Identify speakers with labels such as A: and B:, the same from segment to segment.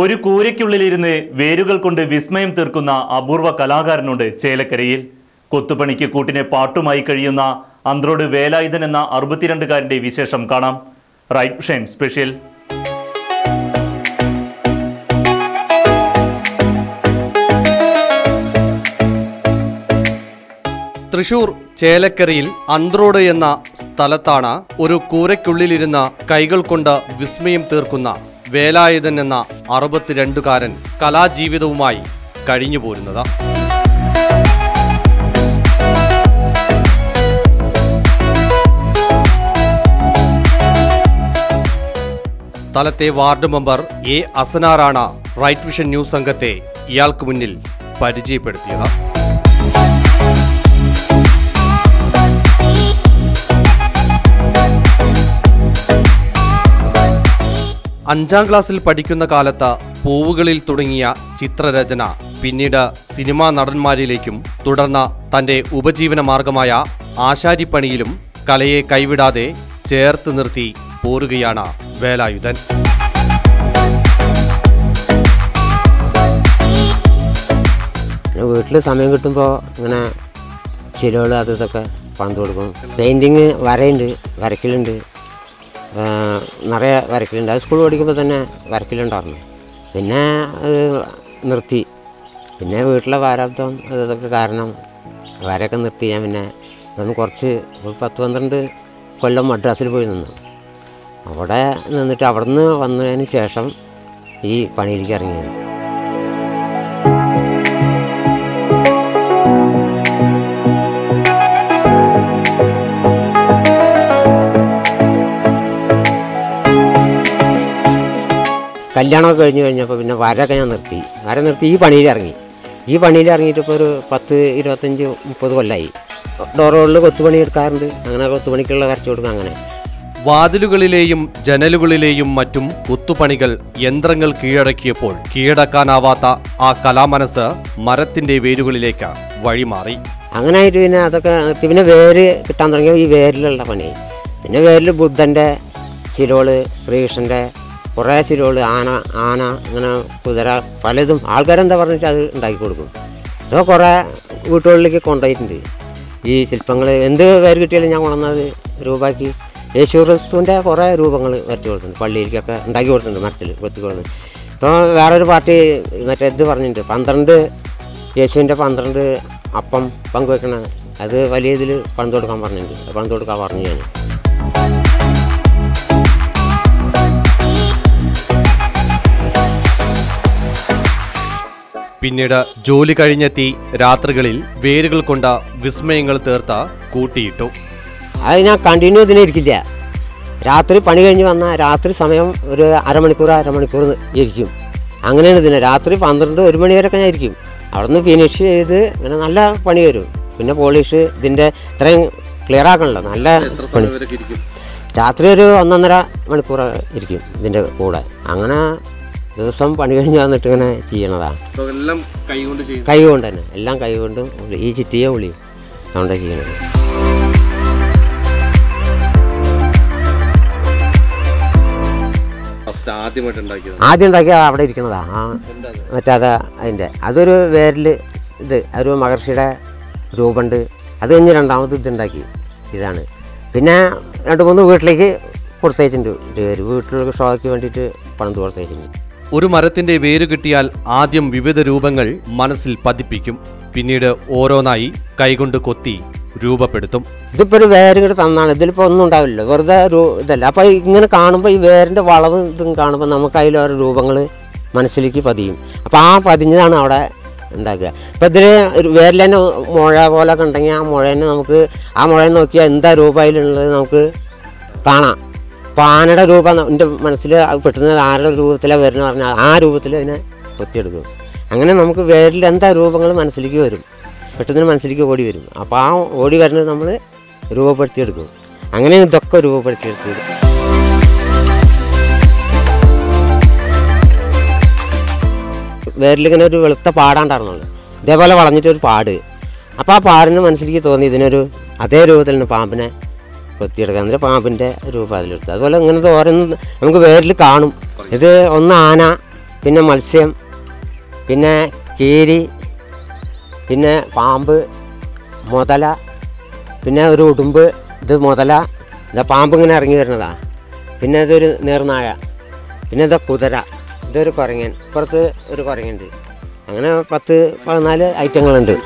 A: ഒരു കൂരയ്ക്കുള്ളിലിരുന്ന് വേരുകൾ കൊണ്ട് വിസ്മയം തീർക്കുന്ന അപൂർവ കലാകാരനുണ്ട് ചേലക്കരയിൽ. കൊത്തുപണിക്ക് കൂട്ടിനെ പാട്ടുമായി കഴിയുന്ന അന്ത്രോട് വേലായുധൻ എന്ന അറുപത്തിരണ്ടുകാരന്റെ വിശേഷം കാണാം. Right Shine special.
B: തൃശൂർ ചേലക്കരയിൽ അന്ത്രോട് എന്ന സ്ഥലത്താണ് ഒരു കൂരയ്ക്കുള്ളിലിരുന്ന കൈകൾ കൊണ്ട് വിസ്മയം തീർക്കുന്ന വേലായുധൻ എന്ന അറുപത്തിരണ്ടുകാരൻ കലാജീവിതവുമായി കഴിഞ്ഞു പോരുന്നത് സ്ഥലത്തെ വാർഡ് മെമ്പർ എ അസനാറാണ് റൈറ്റ് വിഷൻ ന്യൂസ് സംഘത്തെ ഇയാൾക്ക് മുന്നിൽ പരിചയപ്പെടുത്തിയത്. അഞ്ചാം ക്ലാസ്സിൽ പഠിക്കുന്ന കാലത്ത് പൂവുകളിൽ തുടങ്ങിയ ചിത്രരചന പിന്നീട് സിനിമാ നടന്മാരിലേക്കും തുടർന്ന് തന്റെ ഉപജീവന മാർഗമായ ആശാരിപ്പണിയിലും കലയെ കൈവിടാതെ ചേർത്ത് നിർത്തി പോരുകയാണ് വേലായുധൻ.
C: വീട്ടിൽ സമയം കിട്ടുമ്പോൾ ഇങ്ങനെ ചിലവുകൾ അത് ഇതൊക്കെ പണിത് കൊടുക്കും. പെയിന്റിങ് വരയുണ്ട് വരയ്ക്കലുണ്ട്. നിറയെ വരക്കലുണ്ട് അത് സ്കൂൾ പഠിക്കുമ്പോൾ തന്നെ വരക്കലുണ്ടായിരുന്നു പിന്നെ അത് നിർത്തി. പിന്നെ വീട്ടിലെ അതൊക്കെ ഇതൊക്കെ കാരണം വരയൊക്കെ നിർത്തി. ഞാൻ പിന്നെ ഒന്ന് കുറച്ച് ഒരു പത്ത് പന്ത്രണ്ട് കൊല്ലം മദ്രാസിൽ പോയി നിന്നു. അവിടെ നിന്നിട്ട് അവിടെ നിന്ന് വന്നതിന് ശേഷം ഈ പണിയിലേക്ക് ഇറങ്ങിയത്. കല്യാണമൊക്കെ കഴിഞ്ഞ് കഴിഞ്ഞപ്പോൾ പിന്നെ വരൊക്കെ ഞാൻ നിർത്തി. വര നിർത്തി ഈ പണിയിൽ ഇറങ്ങി. ഈ പണിയിൽ ഇറങ്ങിയിട്ട് ഇപ്പോൾ ഒരു പത്ത് ഇരുപത്തഞ്ച് മുപ്പത് കൊല്ലമായി ഡോറുകളിൽ കൊത്തുപണി എടുക്കാറുണ്ട്. അങ്ങനെ കൊത്തുപണിക്കുള്ള വരച്ചു കൊടുക്കും അങ്ങനെ.
B: വാതിലുകളിലെയും ജനലുകളിലെയും മറ്റും കുത്തുപണികൾ യന്ത്രങ്ങൾ കീഴടക്കിയപ്പോൾ കീഴടക്കാനാവാത്ത ആ കലാമനസ് മരത്തിന്റെ വേരുകളിലേക്ക് വഴിമാറി.
C: അങ്ങനെ ആയിട്ട് പിന്നെ അതൊക്കെ പിന്നെ വേര് കിട്ടാൻ തുടങ്ങിയ ഈ വേരിലുള്ള പണി. പിന്നെ വേരിൽ ബുദ്ധന്റെ ശിലോൾ ശ്രീകൃഷ്ണന്റെ കുറേ ശിലോൾ ആന ആന അങ്ങനെ കുതിര പലതും ആൾക്കാരെന്താ പറഞ്ഞിട്ട് അത് ഉണ്ടാക്കി കൊടുക്കും. അതോ കുറേ വീട്ടുകളിലേക്ക് കൊണ്ടുപോയിട്ടുണ്ട്. ഈ ശില്പങ്ങൾ എന്ത് പേര് കിട്ടിയാലും ഞാൻ കൊണ്ടുവന്നത് രൂപമാക്കി. യേശു ക്രിസ്തുവിന്റെ കുറേ രൂപങ്ങൾ വരച്ചു കൊടുത്തിട്ടുണ്ട്. പള്ളിയിലേക്കൊക്കെ ഉണ്ടാക്കി കൊടുത്തിട്ടുണ്ട് മരത്തിൽ കൊത്തി കൊടുക്കുന്നുണ്ട് ഇപ്പോൾ വേറൊരു പാർട്ടി മറ്റേ ഇത് പറഞ്ഞിട്ടുണ്ട്. പന്ത്രണ്ട് യേശുവിന്റെ പന്ത്രണ്ട് അപ്പം പങ്കുവെക്കണ. അത് വലിയ ഇതിൽ പണിത് കൊടുക്കാൻ പറഞ്ഞിട്ടുണ്ട്. പണിത് കൊടുക്കാൻ പറഞ്ഞു ഞാൻ
B: പിന്നീട് ജോലി കഴിഞ്ഞെത്തി രാത്രികളിൽ വേരുകൾ കൊണ്ട വിസ്മയങ്ങൾ തീർത്ത കൂട്ടിയിട്ടു.
C: അത് ഞാൻ കണ്ടിന്യൂ ഇതിനെ ഇരിക്കില്ല. രാത്രി പണി കഴിഞ്ഞ് വന്നാൽ രാത്രി സമയം ഒരു അരമണിക്കൂർ അരമണിക്കൂർ ഇരിക്കും. അങ്ങനെയാണ് ഇതിനെ. രാത്രി പന്ത്രണ്ട് ഒരു മണി വരെയൊക്കെ ഞാൻ ഇരിക്കും. അവിടെ നിന്ന് ഫിനിഷ് ചെയ്ത് ഇങ്ങനെ നല്ല പണി വരും. പിന്നെ പോളിഷ് ഇതിന്റെ ഇത്രയും ക്ലിയർ ആക്കണല്ലോ നല്ല പണി. രാത്രി ഒരു ഒന്നൊന്നര മണിക്കൂർ ഇരിക്കും ഇതിന്റെ കൂടെ. അങ്ങനെ ദിവസം പണി കഴിഞ്ഞ് വന്നിട്ട് ഇങ്ങനെ ചെയ്യണതാണ്
B: എല്ലാം കൈകൊണ്ട് ചെയ്യും
C: കൈ കൊണ്ട് തന്നെ എല്ലാം കൈ കൊണ്ട് ഈ ചിറ്റിയെ ഉളി അതുകൊണ്ടാണ് ചെയ്യണത്. ആദ്യം ഉണ്ടാക്കിയത് അവിടെ ഇരിക്കണതാ. ആ മറ്റേ അത് അതിന്റെ. അതൊരു വേരിൽ ഇത് ഒരു മഹർഷിയുടെ രൂപമുണ്ട് അത് കഴിഞ്ഞ് രണ്ടാമത് ഇതുണ്ടാക്കി. ഇതാണ്. പിന്നെ രണ്ട് മൂന്ന് വീട്ടിലേക്ക് കൊടുത്തയച്ചിട്ടുണ്ട്. ഒരു വീട്ടിലേക്ക് ഷോയ്ക്ക് വേണ്ടിയിട്ട് പണിത് കൊടുത്തയച്ചിട്ടുണ്ട്.
B: ഒരു മരത്തിന്റെ വേര് കിട്ടിയാൽ ആദ്യം വിവിധ രൂപങ്ങൾ മനസ്സിൽ പതിപ്പിക്കും. പിന്നീട് ഓരോന്നായി കൈകൊണ്ട് കൊത്തി രൂപപ്പെടുത്തും.
C: ഇതിപ്പോ ഒരു വേര് കൂടെ തന്നാണ്. ഇതിലിപ്പോൾ ഒന്നും ഉണ്ടാവില്ല വെറുതെ ഇതല്ല. അപ്പോൾ ഇങ്ങനെ കാണുമ്പോൾ ഈ വേരിന്റെ വളവ് ഇതും കാണുമ്പോൾ നമുക്ക് അതിൽ ഓരോ രൂപങ്ങൾ മനസ്സിലേക്ക് പതിയും. അപ്പോൾ ആ പതിഞ്ഞതാണ് അവിടെ ഉണ്ടാക്കുക ഇതിൽ ഒരു വേരിൽ തന്നെ മുഴ പോലൊക്കെ ഉണ്ടെങ്കിൽ ആ മുഴേനെ നമുക്ക് ആ മുഴയെ നോക്കിയാൽ എന്താ രൂപയിലുള്ളത് നമുക്ക് കാണാം. അപ്പോൾ ആനയുടെ രൂപം എന്റെ മനസ്സിൽ പെട്ടുന്നത് ആരുടെ രൂപത്തിലാണ് വരുന്നത് പറഞ്ഞാൽ ആ രൂപത്തിൽ അതിനെ കൊത്തിയെടുക്കും. അങ്ങനെ നമുക്ക് വേരിൽ എന്താ രൂപങ്ങൾ മനസ്സിലേക്ക് വരും. പെട്ടെന്ന് മനസ്സിലേക്ക് ഓടി വരും. അപ്പോൾ ആ ഓടി വരുന്നത് നമ്മൾ രൂപപ്പെടുത്തിയെടുക്കും. അങ്ങനെ ഇതൊക്കെ രൂപപ്പെടുത്തിയെടുത്തത് വേരിലിങ്ങനെ ഒരു വെളുത്ത പാടാണ്ടായിരുന്നുള്ളൂ ഇതേപോലെ വളഞ്ഞിട്ട് ഒരു പാട്. അപ്പോൾ ആ പാടിന് മനസ്സിലേക്ക് തോന്നി ഇതിനൊരു അതേ രൂപത്തിൽ പാമ്പിനെ കൊത്തിയെടുക്കുക എന്നിട്ട് പാമ്പിന്റെ രൂപം അതിലെടുക്കുക. അതുപോലെ ഇങ്ങനത്തെ ഓരോന്ന് നമുക്ക് വേരിൽ കാണും. ഇത് ഒന്ന് ആന പിന്നെ മത്സ്യം പിന്നെ കീരി പിന്നെ പാമ്പ് മുതല പിന്നെ ഒരു ഉടുമ്പ് ഇത് മുതല ഇതാ പാമ്പ് ഇങ്ങനെ ഇറങ്ങി വരുന്നതാ. പിന്നെ ഇതൊരു നീർനായ പിന്നെ ഇതാ കുതിര ഇതൊരു കുരങ്ങൻ പുറത്ത് ഒരു കുരങ്ങുണ്ട് അങ്ങനെ പത്ത് പതിനാല് ഐറ്റങ്ങളുണ്ട്.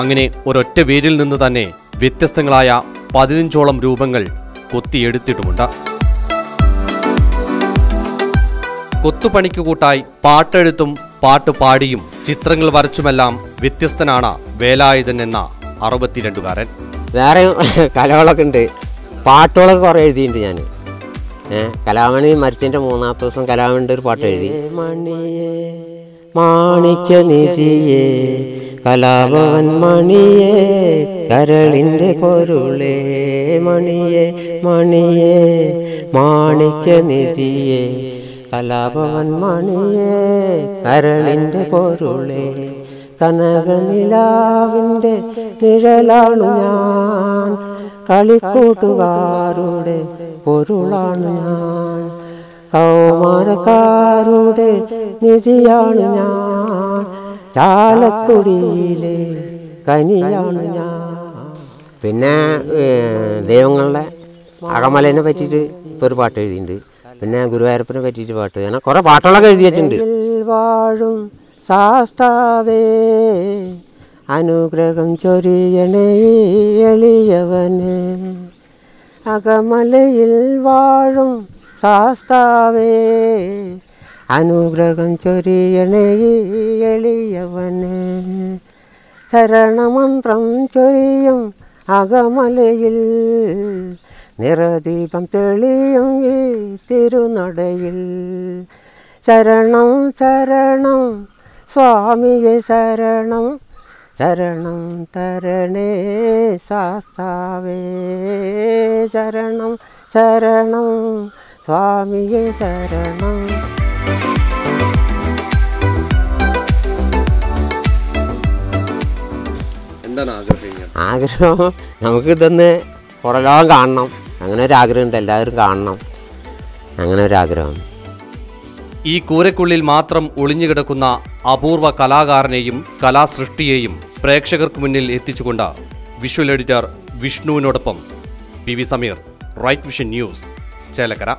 B: അങ്ങനെ ഒരൊറ്റ വേരിൽ നിന്ന് തന്നെ വ്യത്യസ്തങ്ങളായ പതിനഞ്ചോളം രൂപങ്ങൾ കൊത്തിയെടുത്തിട്ടുമുണ്ട്. കൊത്തുപണിക്ക് കൂട്ടായി പാട്ടെഴുത്തും പാട്ട് പാടിയും ചിത്രങ്ങൾ വരച്ചുമെല്ലാം വ്യത്യസ്തനാണ് വേലായുധൻ എന്ന അറുപത്തിരണ്ടുകാരൻ.
C: വേറെ കലകളൊക്കെ ഉണ്ട്. പാട്ടുകളൊക്കെ കുറേ എഴുതിയിട്ടുണ്ട് ഞാൻ കലാമണി മരിച്ചതിന്റെ മൂന്നാമത്തെ ദിവസം കലാമണിന്റെ ഒരു പാട്ട് എഴുതി. മണിയേ മാണിക്യ നിധിയേ കലാഭവൻ മണിയെ കരളിന്റെ പൊരുളേ മണിയെ മണിയെ മാണിക്യ നിധിയേ. കലാഭവൻ മണിയേ കരളിന്റെ പൊരുളേ കനകനിലാവിന്റെ നിഴലാണു ഞാൻ. കളിക്കൂട്ടുകാരുടെ പൊരുളാണ് ഞാൻ. കൗമാരക്കാരുടെ നിധിയാണ് ഞാൻ. ചാലക്കുടിയിലെ കനിയാണ് ഞാൻ. പിന്നെ ദൈവങ്ങളുടെ അകമലേനെ പറ്റിയിട്ട് ഇപ്പോൾ ഒരു പാട്ട് എഴുതിയിട്ടുണ്ട്. പിന്നെ ഗുരുവായൂരപ്പനെ പറ്റിയിട്ട് പാട്ട് അങ്ങനെ കുറേ പാട്ടുകളൊക്കെ എഴുതി വെച്ചിട്ടുണ്ട്. വാഴും ശാസ്താവേ അനുഗ്രഹം ചൊരിയണേ അകമലയിൽ വാഴും ശാസ്താവേ അനുഗ്രഹം ചൊരിയണേ ശരണമന്ത്രം ചൊരിയും അകമലയിൽ. നിറദീപം തെളിയും ഈ തിരുനടയിൽ. ശരണം ശരണം സ്വാമിയെ ശരണം. ശരണം തരണേ ശാസ്താവേ. ശരണം ശരണം സ്വാമിയെ ശരണം.
B: ആഗ്രഹിക്കുന്നത്
C: നമുക്ക് നമുക്കിതൊന്ന് പുറലോകം കാണണം. അങ്ങനെ ഒരു ആഗ്രഹം ഉണ്ട് എല്ലാവരും കാണണം. അങ്ങനെ ഒരു ആഗ്രഹം
B: ഈ കൂരക്കുള്ളിൽ മാത്രം ഒളിഞ്ഞുകിടക്കുന്ന അപൂർവ കലാകാരനെയും കലാസൃഷ്ടിയെയും പ്രേക്ഷകർക്ക് മുന്നിൽ എത്തിച്ചുകൊണ്ട് visual editor വിഷ്ണുവിനോടൊപ്പം P V Sameer Right Vision News Chelakkara.